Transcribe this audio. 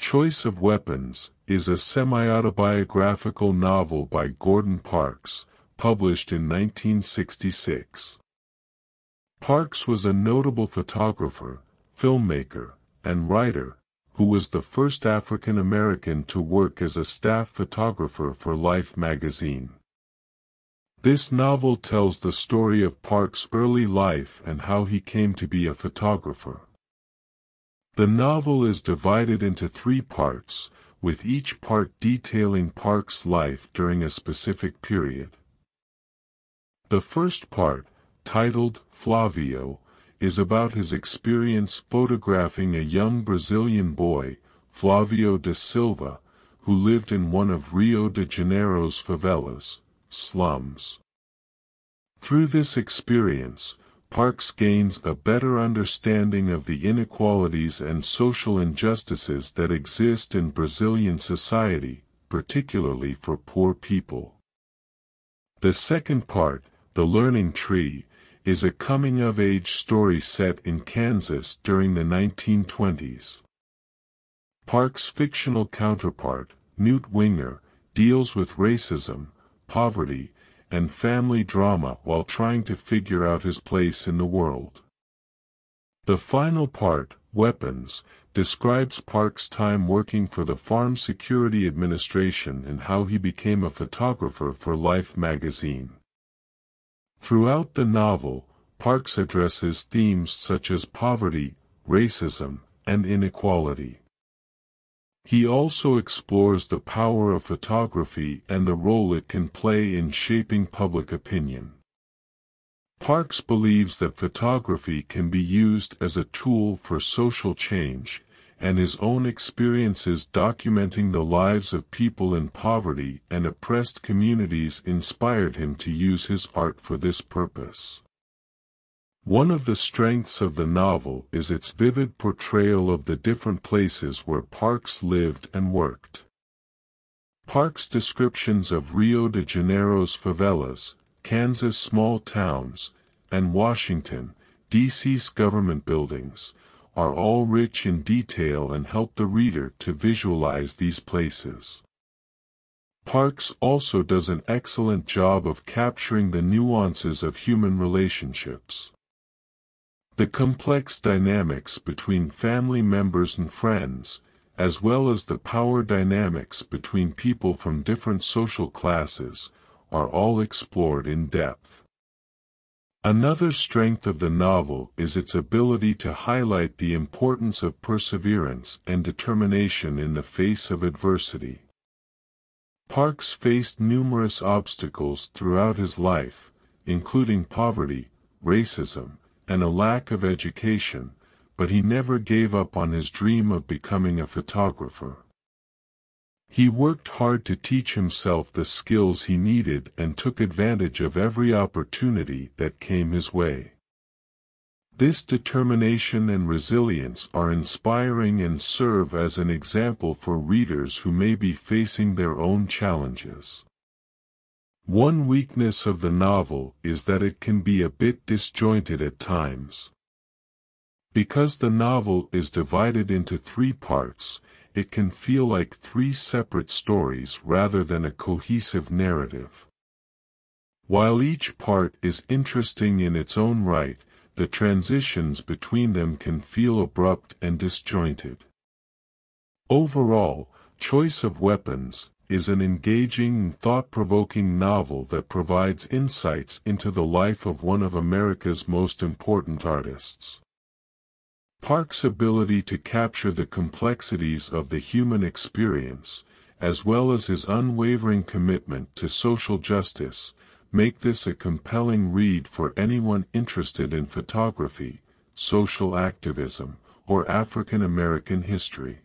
Choice of Weapons is a semi-autobiographical novel by Gordon Parks, published in 1966. Parks was a notable photographer, filmmaker, and writer, who was the first African American to work as a staff photographer for Life magazine. This novel tells the story of Parks' early life and how he came to be a photographer. The novel is divided into three parts, with each part detailing Parks' life during a specific period. The first part, titled Flavio, is about his experience photographing a young Brazilian boy, Flavio da Silva, who lived in one of Rio de Janeiro's favelas, slums. Through this experience, Parks gains a better understanding of the inequalities and social injustices that exist in Brazilian society, particularly for poor people. The second part, The Learning Tree, is a coming-of-age story set in Kansas during the 1920s. Parks' fictional counterpart, Newt Winger, deals with racism, poverty, and family drama while trying to figure out his place in the world. The final part, Weapons, describes Park's time working for the Farm Security Administration and how he became a photographer for Life magazine. Throughout the novel, Parks addresses themes such as poverty, racism, and inequality. He also explores the power of photography and the role it can play in shaping public opinion. Parks believes that photography can be used as a tool for social change, and his own experiences documenting the lives of people in poverty and oppressed communities inspired him to use his art for this purpose. One of the strengths of the novel is its vivid portrayal of the different places where Parks lived and worked. Parks' descriptions of Rio de Janeiro's favelas, Kansas small towns, and Washington, D.C.'s government buildings, are all rich in detail and help the reader to visualize these places. Parks also does an excellent job of capturing the nuances of human relationships. The complex dynamics between family members and friends, as well as the power dynamics between people from different social classes, are all explored in depth. Another strength of the novel is its ability to highlight the importance of perseverance and determination in the face of adversity. Parks faced numerous obstacles throughout his life, including poverty, racism, and a lack of education, but he never gave up on his dream of becoming a photographer. He worked hard to teach himself the skills he needed and took advantage of every opportunity that came his way. This determination and resilience are inspiring and serve as an example for readers who may be facing their own challenges. One weakness of the novel is that it can be a bit disjointed at times. Because the novel is divided into three parts, it can feel like three separate stories rather than a cohesive narrative. While each part is interesting in its own right, the transitions between them can feel abrupt and disjointed. Overall, Choice of Weapons, is an engaging and thought-provoking novel that provides insights into the life of one of America's most important artists. Park's ability to capture the complexities of the human experience, as well as his unwavering commitment to social justice, make this a compelling read for anyone interested in photography, social activism, or African American history.